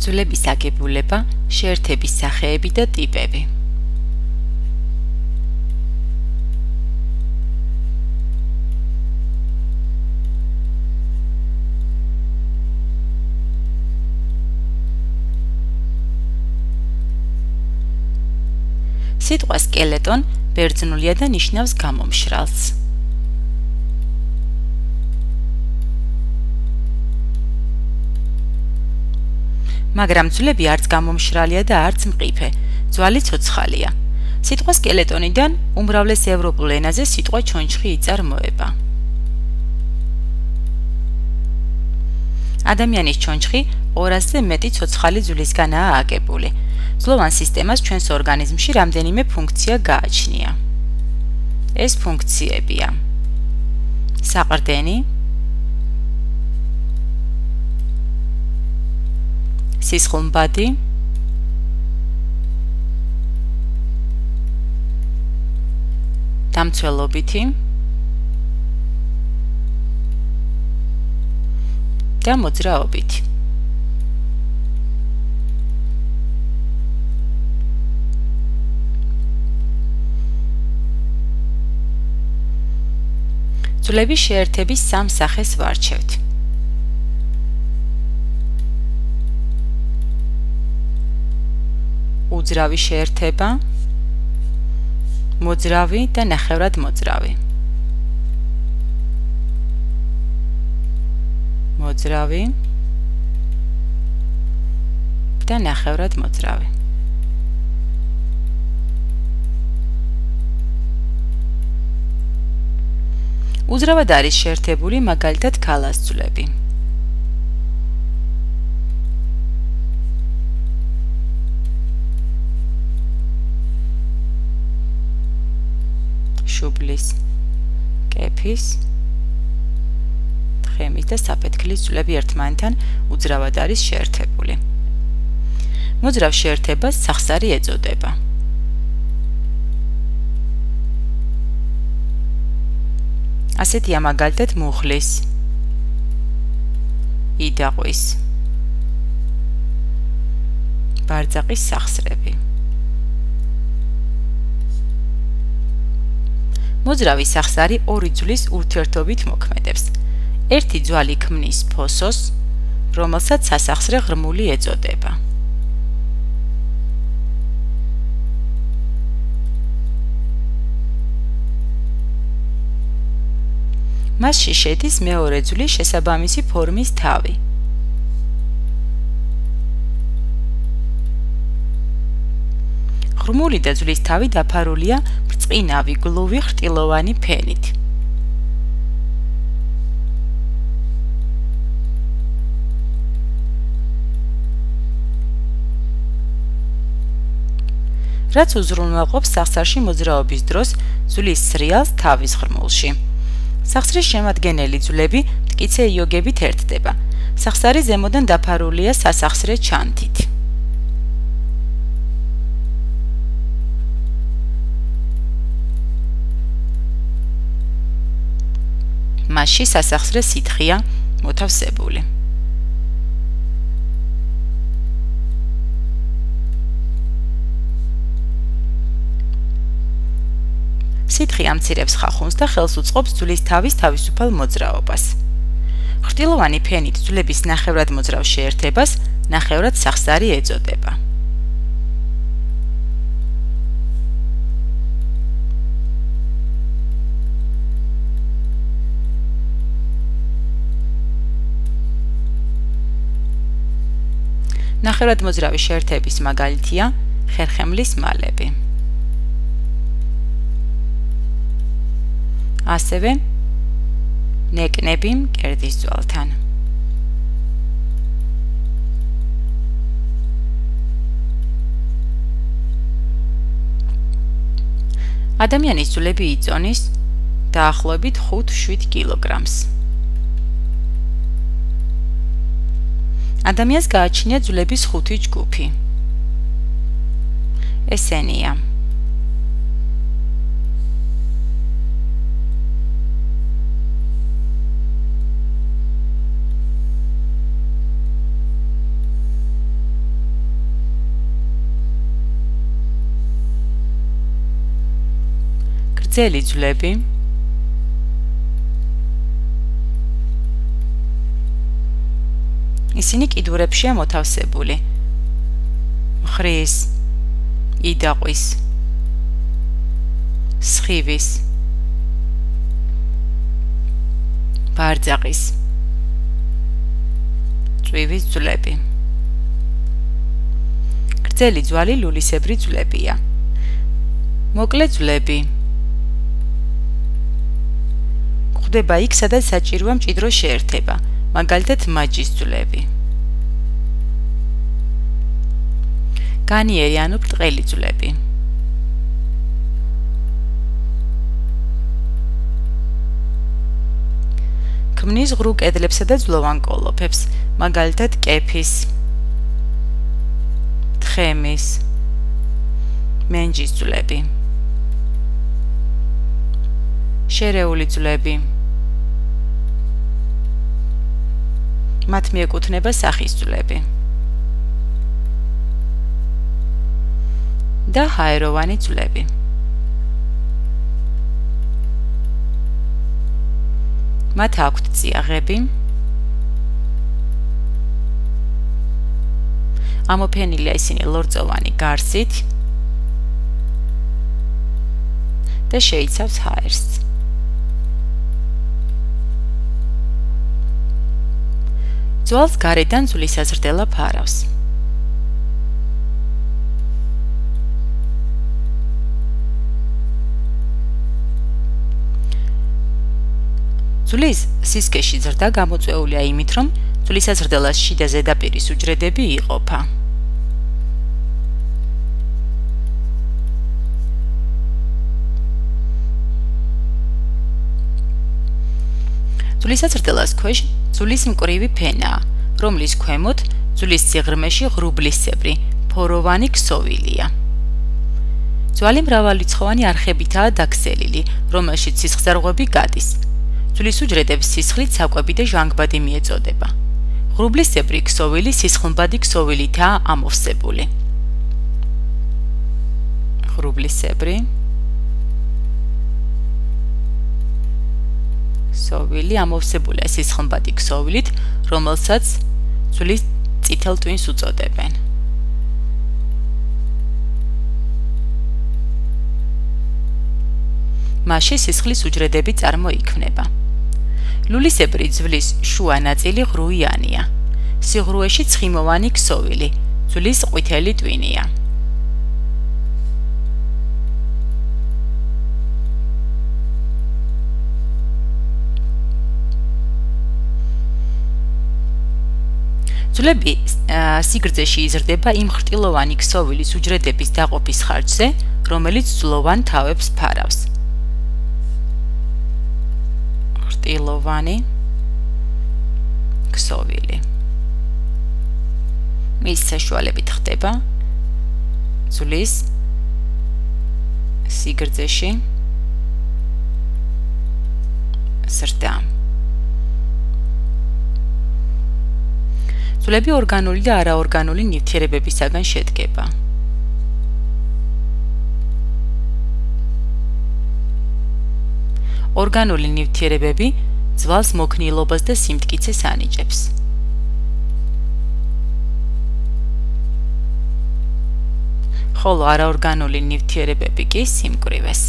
ძვლების აგებულება, შეერთების სახეები და ტიპები. სიტყვა სკელეტონ ბერძნულია და ნიშნავს გამომშრალს. მაგრამ ძვლები არც გამომშრალია და არც მყიფე, ძვალი ცოცხალია. სიტყვა სკელეტონიდან უმრავლეს ევროპულ ენაზე სიტყვა ჩონჩხი იწარმოება. ადამიანის ჩონჩხი 200-ზე მეტი ცოცხალი ძვლისგანაა აგებული. ძვლოვან სისტემას ჩვენს ორგანიზმში რამდენიმე ფუნქცია გააჩნია. ეს ფუნქციებია: საყრდენი, სისხლმბადი დამცველობითი. და მოძრაობითი. ძვლების შეერთების სამ სახეს ვარჩევთ. უძრავი შეერთება? მოძრავი და ნახევრად მოძრავი. მოძრავი და ნახევრად მოძრავი. უძრავად არის შეერთებული მაგალითად ქალასძვლები შუბლის, კეფის, თხემის და საფეთქლის ძვლები ერთმანეთთან უძრავად არის შეერთებული. მოძრავ შეერთებას სახსარი ეწოდება. ასეთია მაგალითად მუხლის, იდაყვის, ბარძაყის სახსრები. მოძრავი სახსარი ორი ძვლის ურთიერთობით მოქმედებს. ერთი ძვალი ქმნის ფოსოს, რომელსაც სასახსრე ღრმული ეწოდება. მასში შედის მეორე ძვლის შესაბამისი ფორმის თავი. ღრმული და ძვლის თავი დაფარულია ბრწყინავი გლუვი ხრტილოვანი ფენით. რაც უზრუნველყოფს სახსარში მოძრაობის დროს ძვლის სრიალს თავის ღრმულში. სახსრის შემადგენელი ძვლები მტკიცე იოგებით ერთდება. სახსარი ზემოდან დაფარულია სასახსრე ჩანთით. მასში სასახსრე სითხია მოთავსებული. სითხი ამცირებს ხახუნს და ხელს უწყობს ძვლის თავის თავისუფალ მოძრაობას. ხრტილოვანი ფენით ძვლების ნახევრად მოძრავ შეერთებას ნახევრად სახსარი ეწოდება. ნახევრად მოძრავი შეერთების მაგალითია ხერხემლის მალები. ასევე ნეკნები მკერდის ძვალთან. ადამიანის ძვლები იწონის დაახლოებით 5-7 კილოგრამს. ადამიანს გააჩნია ძვლების ხუთი ჯგუფი. ესენია: გრძელი ძვლები ისინი კიდურებშია მოთავსებული. ხრის, იდაყვის, სხივის, ბარძაყის, წვივის ძვლები. გრძელი ძვალი ლულისებრი ძვლებია. მოკლე ძვლები. გვხვდება იქ, სადაც საჭიროა მჭიდრო შეერთება. მაგალითად მაჯის ძვლები. განიერი ანუ ბრტყელი ძვლები. ქმნის ღრუ კედლებსა და ძვლოვან კოლოფებს, მაგალითად კეფის, თხემის, მენჯის ძვლები. შერეული ძვლები. მათ მიეკუთვნება სახის ძვლები. და ჰაეროვანი ძვლები. მათ აქვთ წიაღები. ამოფენილია ისინი ლორწოვანი გარსით და შეიცავს ჰაერს. ძვალს გარედან ძვლის აზრდელა ფარავს. ძვლის სისქეში ზრდა გამოწვეულია იმით, რომ ძვლის აზრდელას შიდა ზედაპირის უჯრედები იყოფა. ძვლის აზრდელას ქვეშ ძვლის მკვრივი ფენაა, რომლის ქვემოთ ძვლის სიღრმეში ღრუბლისებრი ფოროვანი ქსოვილია. ძვალი მრავალრიცხოვანი არხებითაა დაკსელილი, რომელშიც სისხლძარღვები გადის. ძვლის უჯრედებს სისხლით საკვები და ჟანგბადი მიეწოდება. ღრუბლისებრი ქსოვილი სისხლბადი ქსოვილითაა ამოვსებული. ღრუბლისებრი ქსოვილი ამოვსებულია სისხლბადი ქსოვილით, რომელსაც ძვლის წითელ ტვინს უწოდებენ. მასში სისხლის უჯრედები წარმოიქმნება. ლულისებრი ძვლის შუა ნაწილი ღრუიანია. სიღრუეში ცხიმოვანი ქსოვილი, ძვლის ყვითელი ტვინია. ძვლები სიგრძეში იზრდება იმ ხრტილოვანი ქსოვილის უჯრედების დაყოფის ხარჯზე, რომელიც ძვლოვან თავებს ფარავს. ხრტილოვანი ქსოვილი. მის საშუალებით ხდება ძვლის სიგრძეში ზრდა. ცვლები ორგანული და არაორგანული ნივთიერებებისაგან შედგება. ორგანული ნივთიერებები ძვალს მოქნილობას და სიმტკიცეს ანიჭებს. ხოლო არაორგანული ნივთიერებები კი სიმკვრივეს.